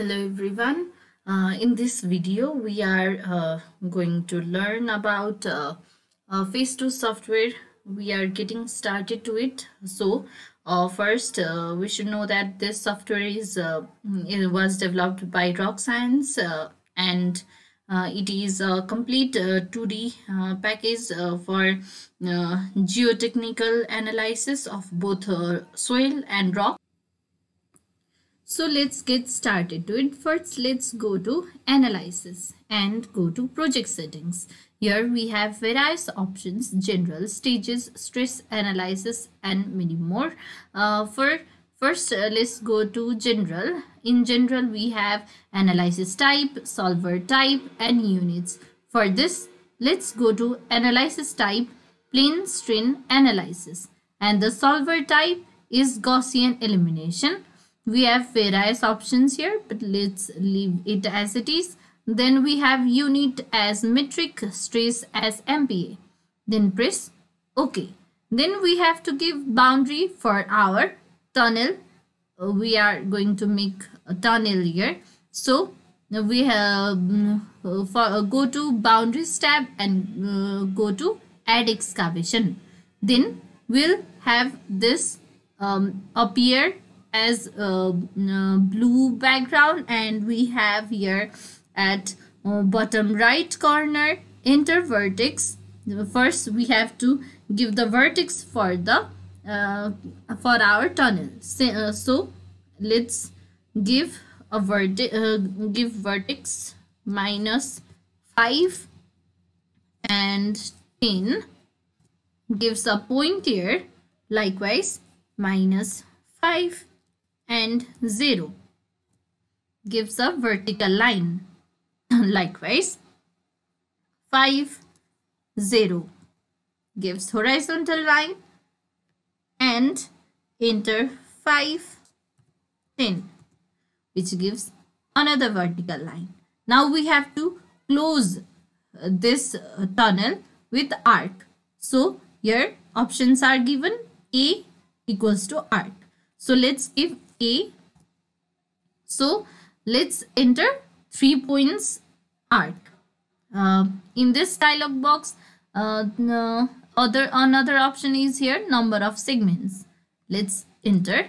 Hello everyone. Uh, in this video, we are uh, going to learn about uh, uh, Phase 2 software. We are getting started to it. So uh, first, uh, we should know that this software is was developed by Rocscience and it is a complete uh, 2D uh, package for geotechnical analysis of both soil and rock. So let's get started to it. First, let's go to analysis and go to project settings. Here we have various options, general, stages, stress analysis and many more. Uh, for First, uh, let's go to general. In general, we have analysis type, solver type and units. For this, let's go to analysis type, plane strain analysis. And the solver type is Gaussian elimination we have various options here but let's leave it as it is. Then we have unit as metric stress as mpa then press ok. Then we have to give boundary for our tunnel. We are going to make a tunnel here. So we have uh, for uh, go to boundaries tab and uh, go to add excavation. Then we'll have this um, appear as a blue background and we have here at uh, bottom right corner enter vertex first we have to give the vertex for the uh, for our tunnel. So, uh, so let's give a vertex uh, give vertex minus 5 and 10 gives a point here likewise minus 5 and 0 gives a vertical line. Likewise, 5, 0 gives horizontal line and enter 5, 10 which gives another vertical line. Now we have to close uh, this uh, tunnel with arc. So here options are given A equals to arc. So let's give a. So let's enter three points arc. Uh, in this dialog box, uh, no, other another option is here number of segments. Let's enter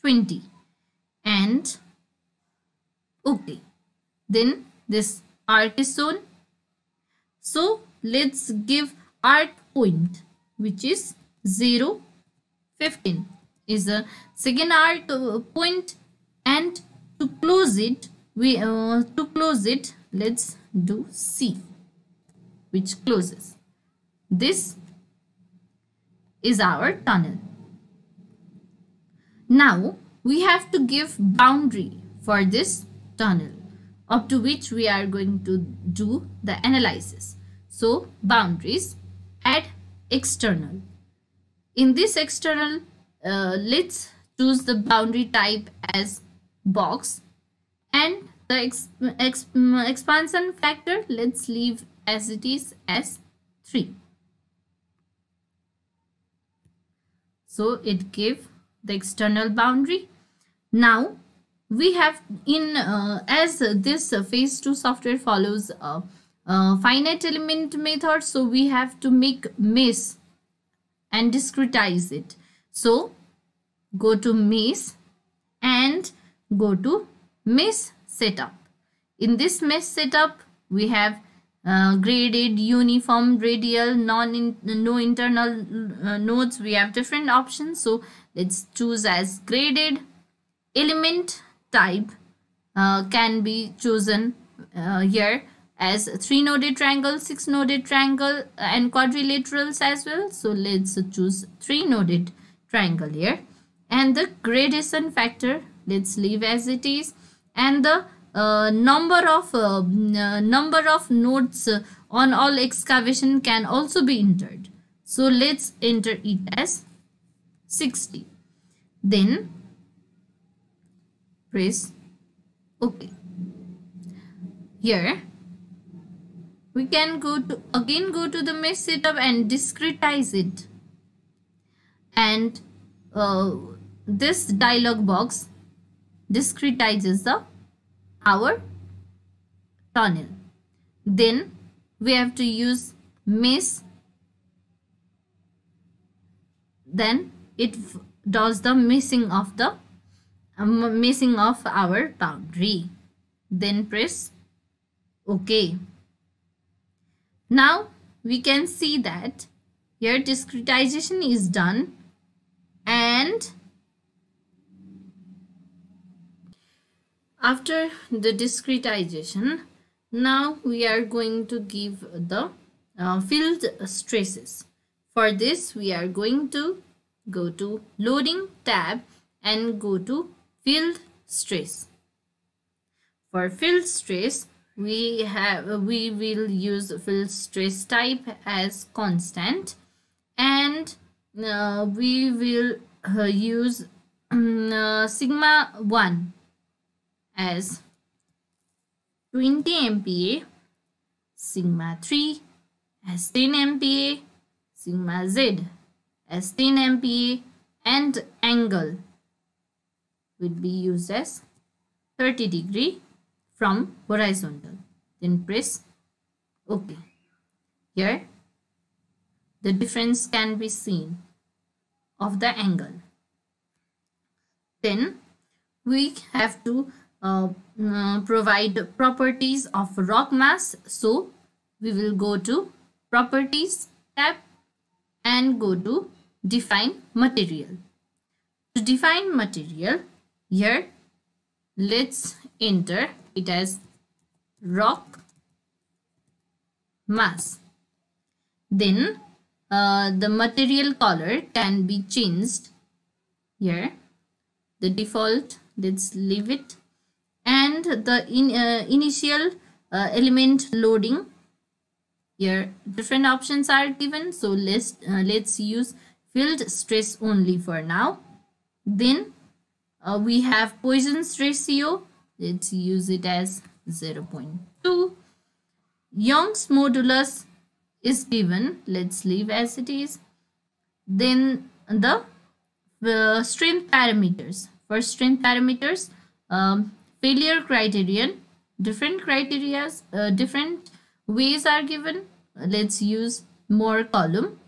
20 and okay. Then this arc is shown. So let's give arc point which is 0, 15 is a second arc uh, point and to close it we uh, to close it let's do C which closes. This is our tunnel. Now we have to give boundary for this tunnel up to which we are going to do the analysis. So boundaries add external. In this external uh, let's choose the boundary type as box. And the ex ex expansion factor let's leave as it is as 3 so it gave the external boundary. Now we have in uh, as this uh, phase 2 software follows a, a finite element method so we have to make mesh and discretize it so go to mesh and go to mesh setup. In this mesh setup, we have uh, graded, uniform, radial, non in, no internal uh, nodes. We have different options. So let's choose as graded. Element type uh, can be chosen uh, here as three noded triangle, six noded triangle and quadrilaterals as well. So let's choose three noded triangle here. And the gradation factor let's leave as it is. And the uh, number of uh, uh, number of nodes on all excavation can also be entered. So let's enter it as 60 then press ok here we can go to again go to the mesh setup and discretize it and uh, this dialog box discretizes the our tunnel. Then we have to use mesh. Then it does the meshing of the um, meshing of our boundary. Then press OK. Now we can see that here discretization is done and after the discretization now we are going to give the uh, field stresses. For this we are going to go to loading tab and go to field stress. For field stress we have we will use field stress type as constant and uh, we will uh, use um, uh, sigma 1 as 20 MPa, sigma 3 as 10 MPa, sigma z as 10 MPa and angle will be used as 30 degree from horizontal. Then press OK. Here the difference can be seen of the angle. Then we have to uh, uh, provide properties of rock mass. So we will go to properties tab and go to define material. To define material here let's enter it as rock mass. Then uh, the material color can be changed here. The default, let's leave it. And the in, uh, initial uh, element loading. Here different options are given. So let's uh, let's use field stress only for now. Then uh, we have Poisson's ratio. Let's use it as 0 0.2 Young's modulus is given let's leave as it is then the uh, strength parameters. First strength parameters um, failure criterion different criterias uh, different ways are given. Let's use Mohr-Coulomb.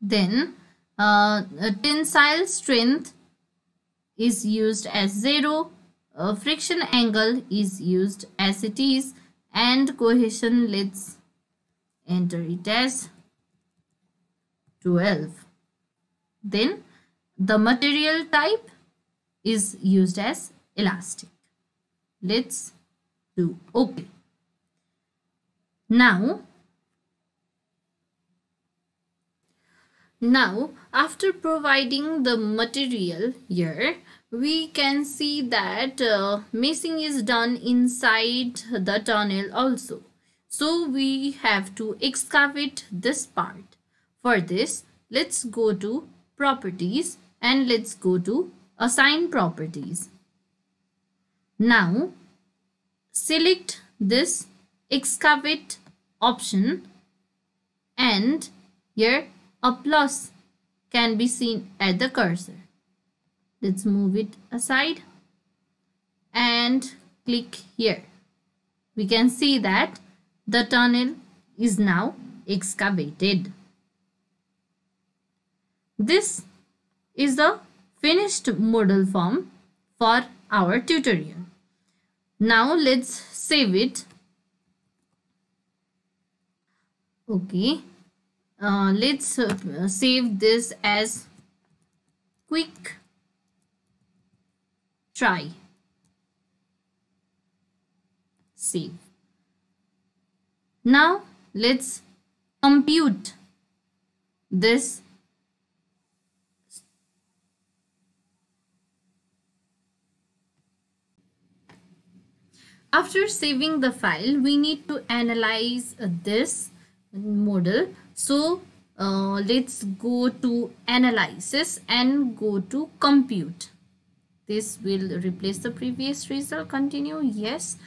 Then uh, tensile strength is used as 0 uh, friction angle is used as it is and cohesion let's enter it as 12 then the material type is used as elastic. Let's do okay now now after providing the material here we can see that uh, is done inside the tunnel also so we have to excavate this part. For this, let's go to properties and let's go to assign properties. Now, select this excavate option and here a plus can be seen at the cursor. Let's move it aside and click here. We can see that the tunnel is now excavated. This is the finished model form for our tutorial. Now let's save it. Okay. Uh, let's uh, save this as quick try. Save. Now let's compute this After saving the file, we need to analyze uh, this model. So uh, let's go to analysis and go to compute. This will replace the previous result. Continue. Yes.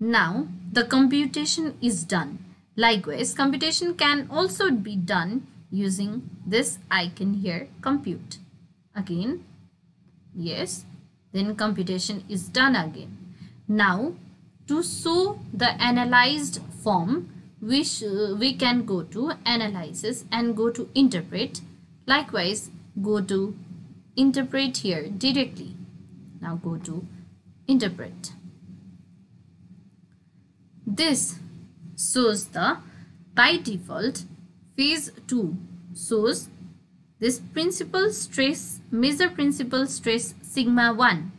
Now the computation is done. Likewise, computation can also be done using this icon here, compute. Again, yes, then computation is done again now to show the analyzed form we, we can go to analysis and go to interpret likewise go to interpret here directly now go to interpret this shows the by default phase 2 shows this principal stress measure principal stress sigma 1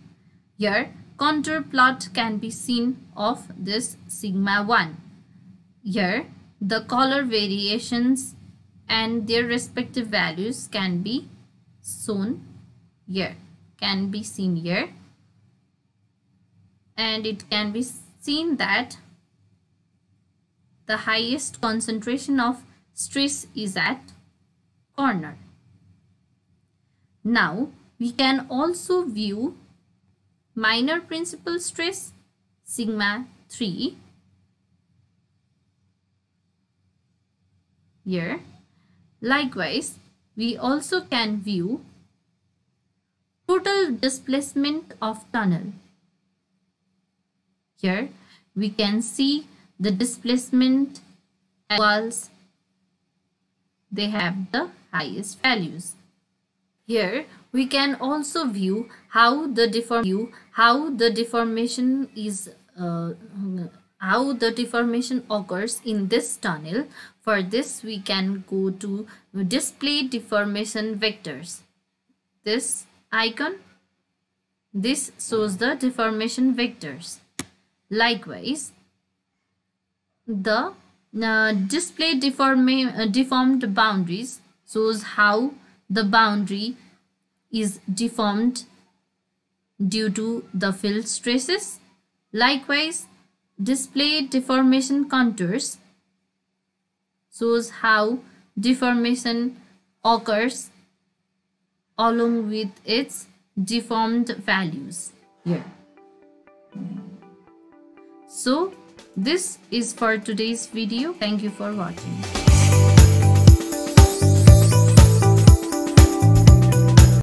here contour plot can be seen of this sigma 1 here the color variations and their respective values can be shown here can be seen here. And it can be seen that the highest concentration of stress is at corner. Now we can also view minor principal stress sigma 3 here. Likewise, we also can view total displacement of tunnel. Here we can see the displacement walls they have the highest values. Here we can also view how the deform view how the deformation is uh, how the deformation occurs in this tunnel. For this we can go to display deformation vectors. This icon this shows the deformation vectors. Likewise, the uh, display uh, deformed boundaries shows how the boundary is deformed due to the field stresses. Likewise, display deformation contours shows how deformation occurs along with its deformed values here. So this is for today's video. Thank you for watching.